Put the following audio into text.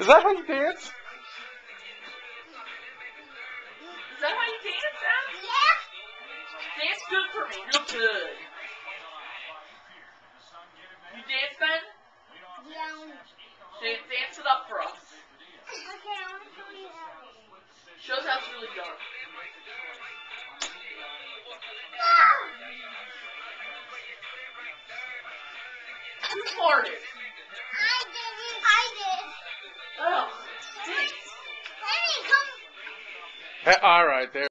Is that how you dance? Is that how you dance, Sam? Yeah. Dance good for me, real good. You dance, Ben? Yeah. Dance, dance it up for us. Okay, I want to show you that. Show's house really dark. Who farted? all right, there.